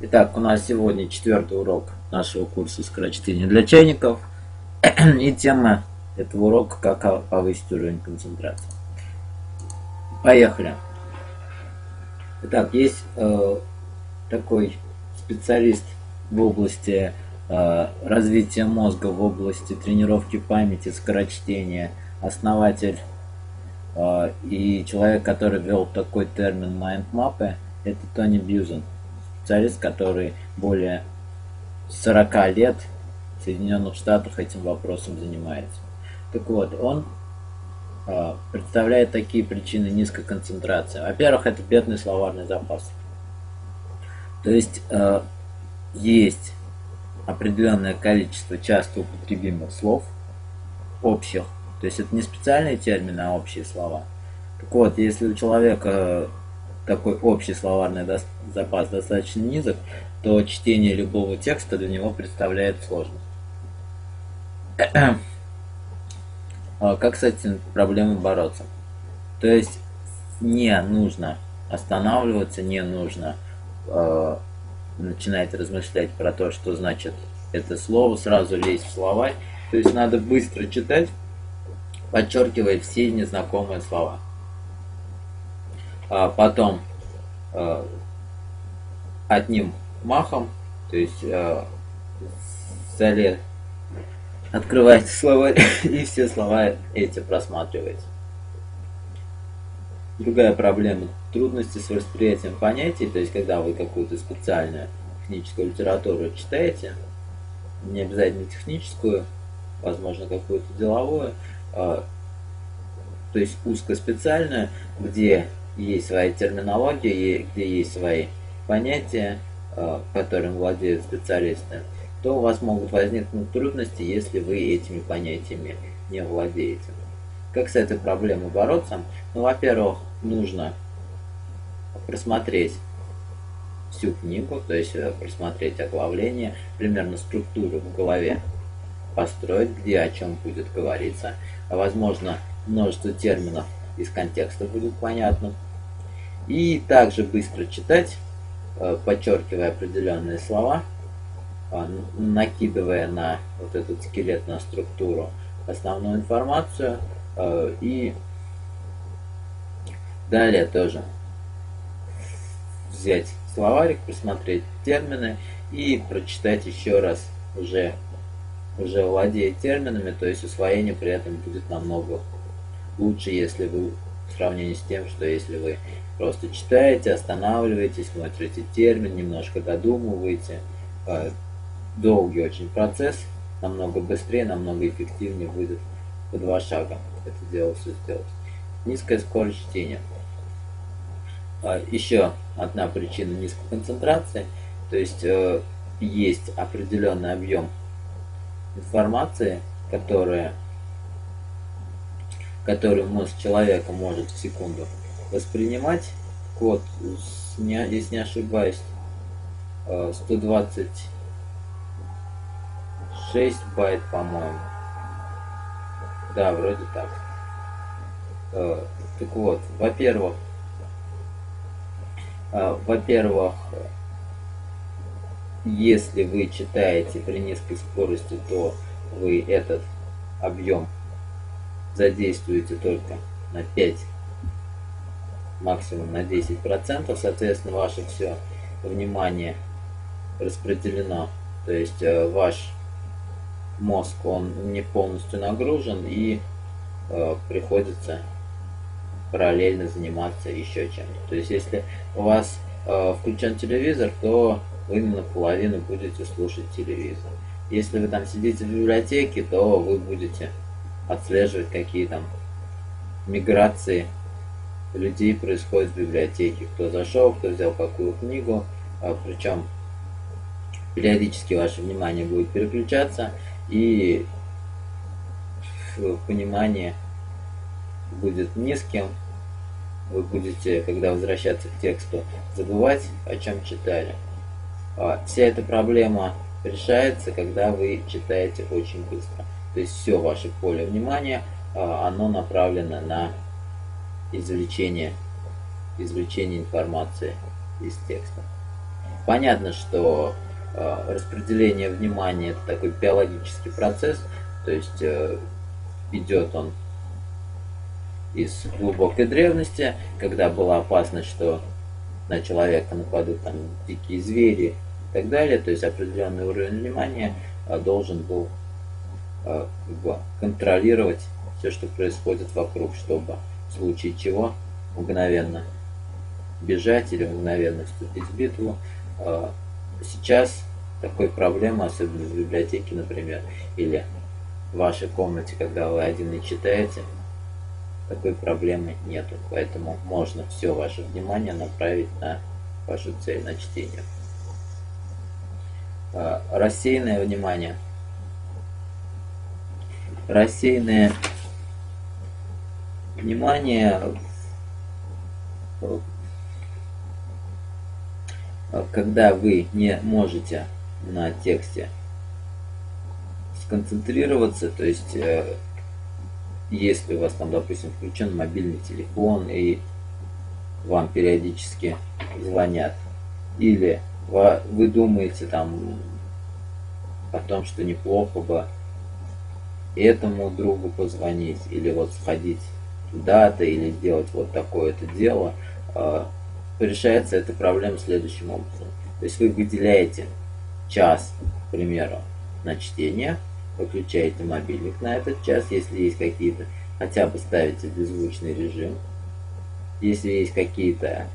Итак, у нас сегодня четвертый урок нашего курса скорочтения для чайников. И тема этого урока «Как повысить уровень концентрации». Поехали. Итак, есть э, такой специалист в области э, развития мозга, в области тренировки памяти, скорочтения, основатель э, и человек, который ввел такой термин майндмапы, это Тони Бьюзен специалист, который более 40 лет в Соединенных Штатах этим вопросом занимается. Так вот, он э, представляет такие причины низкой концентрации. Во-первых, это бедный словарный запас. То есть э, есть определенное количество часто употребимых слов, общих. То есть это не специальные термины, а общие слова. Так вот, если у человека такой общий словарный запас достаточно низок, то чтение любого текста для него представляет сложность. А как с этим проблемой бороться? То есть не нужно останавливаться, не нужно э, начинать размышлять про то, что значит это слово, сразу лезть в словарь. То есть надо быстро читать, подчеркивая все незнакомые слова. А потом э, одним махом, то есть э, зале открываете словарь и все слова эти просматриваете. Другая проблема – трудности с восприятием понятий, то есть когда вы какую-то специальную техническую литературу читаете, не обязательно техническую, возможно какую-то деловую, э, то есть узкоспециальную, где есть своя терминология, где есть свои понятия, э, которым владеют специалисты, то у вас могут возникнуть трудности, если вы этими понятиями не владеете. Как с этой проблемой бороться? Ну, во-первых, нужно просмотреть всю книгу, то есть э, просмотреть оглавление, примерно структуру в голове построить, где о чем будет говориться. Возможно, множество терминов из контекста будет понятно. И также быстро читать, э, подчеркивая определенные слова, а, накидывая на вот эту скелетную структуру основную информацию э, и далее тоже взять словарик, посмотреть термины и прочитать еще раз уже уже владея терминами, то есть усвоение при этом будет намного лучше, если вы в сравнении с тем, что если вы просто читаете, останавливаетесь, смотрите термин, немножко додумываете. Э, долгий очень процесс, намного быстрее, намного эффективнее будет по два шага это дело все сделать. Низкая скорость чтения. А, Еще одна причина низкой концентрации, то есть э, есть определенный объем информации, которая который мозг человека может в секунду воспринимать. Код, если не ошибаюсь, 126 э, байт, по-моему. Да, вроде так. Э, так вот, во-первых, э, во-первых, если вы читаете при низкой скорости, то вы этот объем задействуете только на 5, максимум на 10%, соответственно, ваше все внимание распределено, то есть э, ваш мозг, он не полностью нагружен и э, приходится параллельно заниматься еще чем-то. То есть, если у вас э, включен телевизор, то вы именно половину будете слушать телевизор. Если вы там сидите в библиотеке, то вы будете отслеживать, какие там миграции людей происходят в библиотеке. Кто зашел, кто взял какую книгу, а, причем периодически ваше внимание будет переключаться и понимание будет низким. Вы будете, когда возвращаться к тексту, забывать, о чем читали. А, вся эта проблема решается, когда вы читаете очень быстро. То есть все ваше поле внимания, а, оно направлено на извлечение, извлечение информации из текста. понятно, что э, распределение внимания это такой биологический процесс, то есть э, идет он из глубокой древности, когда была опасность, что на человека нападут там дикие звери и так далее, то есть определенный уровень внимания а, должен был а, контролировать все, что происходит вокруг, чтобы случае чего мгновенно бежать или мгновенно вступить в битву. А, сейчас такой проблемы, особенно в библиотеке, например, или в вашей комнате, когда вы один и читаете, такой проблемы нету. Поэтому можно все ваше внимание направить на вашу цель, на чтение. А, рассеянное внимание. Рассеянное внимание когда вы не можете на тексте сконцентрироваться, то есть э, если у вас там, допустим, включен мобильный телефон и вам периодически звонят, или вы думаете там о том, что неплохо бы этому другу позвонить, или вот сходить туда-то, или сделать вот такое-то дело, а, решается эта проблема следующим образом. То есть вы выделяете час, к примеру, на чтение, выключаете мобильник на этот час, если есть какие-то, хотя бы ставите беззвучный режим. Если есть какие-то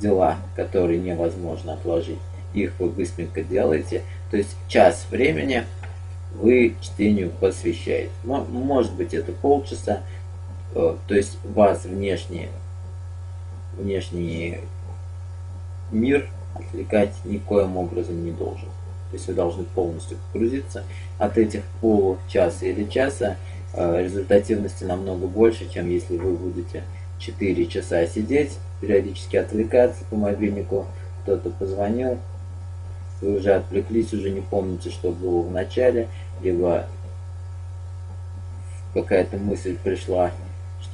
дела, которые невозможно отложить, их вы быстренько делаете. То есть час времени вы чтению посвящаете. Может быть это полчаса, то есть вас внешний, внешний мир отвлекать никоим образом не должен. То есть вы должны полностью погрузиться. От этих получаса или часа э, результативности намного больше, чем если вы будете 4 часа сидеть, периодически отвлекаться по мобильнику, кто-то позвонил, вы уже отвлеклись, уже не помните, что было в начале, либо какая-то мысль пришла,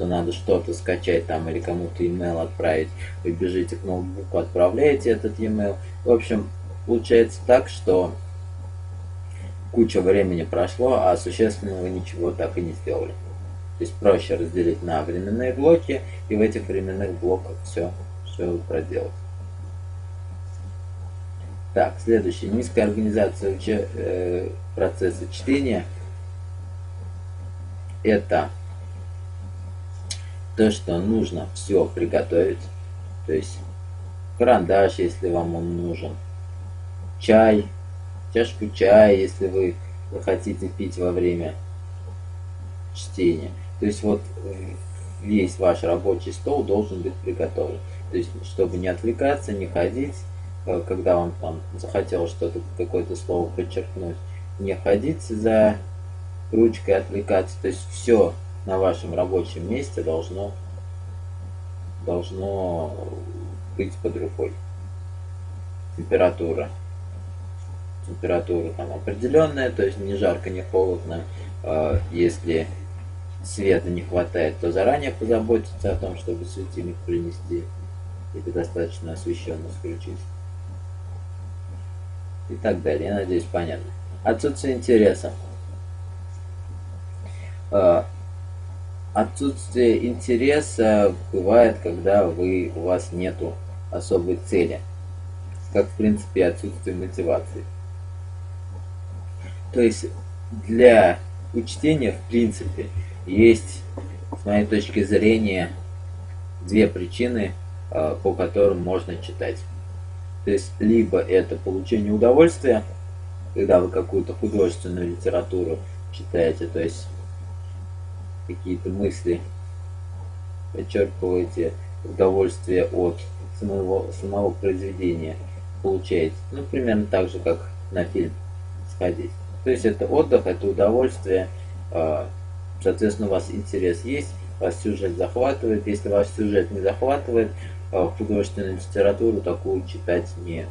что надо что-то скачать там или кому-то email отправить, вы бежите к ноутбуку, отправляете этот email. В общем, получается так, что куча времени прошло, а существенного ничего так и не сделали. То есть проще разделить на временные блоки и в этих временных блоках все, все проделать. Так, следующий. Низкая организация уче, э, процесса чтения. Это то, что нужно все приготовить. То есть карандаш, если вам он нужен, чай, чашку чая, если вы хотите пить во время чтения. То есть вот э, весь ваш рабочий стол должен быть приготовлен. То есть, чтобы не отвлекаться, не ходить, э, когда вам там захотел что-то, какое-то слово подчеркнуть, не ходить за ручкой, отвлекаться. То есть все на вашем рабочем месте должно, должно быть под рукой. Температура температура там определенная, то есть не жарко, не холодно. А, если света не хватает, то заранее позаботиться о том, чтобы светильник принести или достаточно освещенно включить. И так далее. Я надеюсь, понятно. Отсутствие интереса. Отсутствие интереса бывает, когда вы, у вас нету особой цели. Как, в принципе, отсутствие мотивации. То есть для учтения, в принципе, есть, с моей точки зрения, две причины, а, по которым можно читать. То есть либо это получение удовольствия, когда вы какую-то художественную литературу читаете, то есть какие-то мысли подчеркиваете удовольствие от самого, самого произведения получаете. Ну, примерно так же, как на фильм сходить. То есть это отдых, это удовольствие, а, соответственно, у вас интерес есть, вас сюжет захватывает. Если ваш сюжет не захватывает, а, художественную литературу такую читать не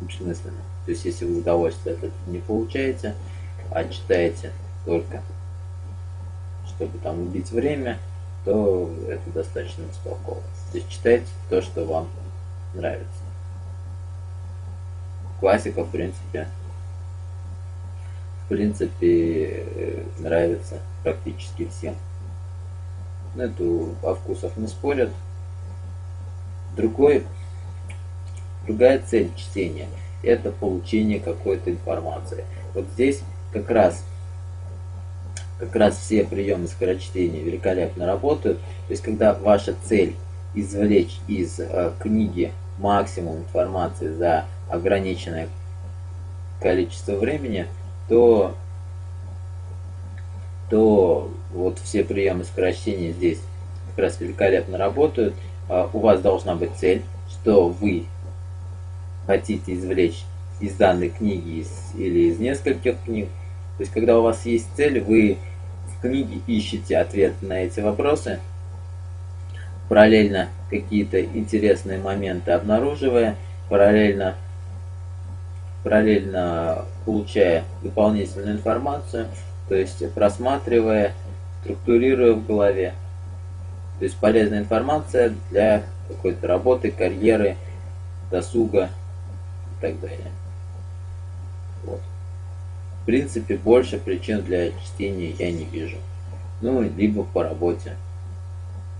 бессмысленно. То есть если вы удовольствие от этого не получаете, а читаете только, чтобы там убить время, то это достаточно бестолково. То есть читайте то, что вам нравится. классика, в принципе, в принципе, нравится практически всем. Ну, это о вкусах не спорят. Другой, другая цель чтения – это получение какой-то информации. Вот здесь как раз как раз все приемы скорочтения великолепно работают. То есть, когда ваша цель извлечь из э, книги максимум информации за ограниченное количество времени, то, то вот все приемы скорочтения здесь как раз великолепно работают. Э, у вас должна быть цель, что вы хотите извлечь из данной книги из, или из нескольких книг. То есть, когда у вас есть цель, вы в книге ищете ответ на эти вопросы, параллельно какие-то интересные моменты обнаруживая, параллельно, параллельно получая дополнительную информацию, то есть просматривая, структурируя в голове. То есть полезная информация для какой-то работы, карьеры, досуга и так далее. Вот. В принципе, больше причин для чтения я не вижу. Ну, либо по работе.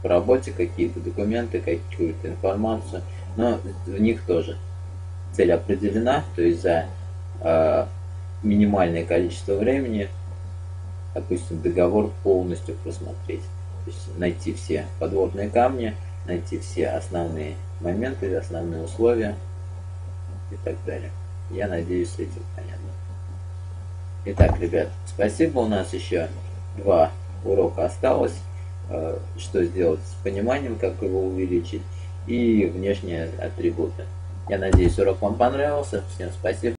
По работе какие-то документы, какую-то информацию. Но в них тоже цель определена, то есть за э, минимальное количество времени, допустим, договор полностью просмотреть. То есть найти все подводные камни, найти все основные моменты, основные условия и так далее. Я надеюсь, с этим понятно. Итак, ребят, спасибо. У нас еще два урока осталось. Э, что сделать с пониманием, как его увеличить, и внешние атрибуты. Я надеюсь, урок вам понравился. Всем спасибо.